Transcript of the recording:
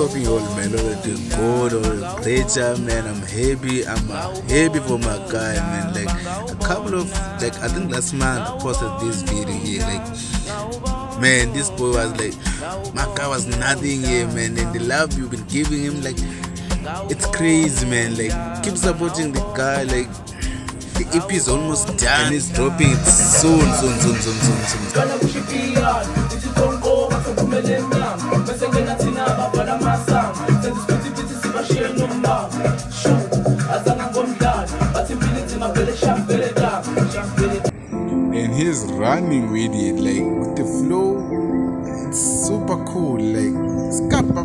Copying all all the good or greater man. I'm happy. I'm happy for my guy, man. Like a couple of like I think last month I posted this video here. Like man, this boy was like my guy was nothing here, man. And the love you've been giving him, like it's crazy, man. Like keep supporting the guy, like. The EP is almost done and it's dropping it soon, soon, soon, soon, soon, soon. And he's running with it like with the flow it's super cool like skapa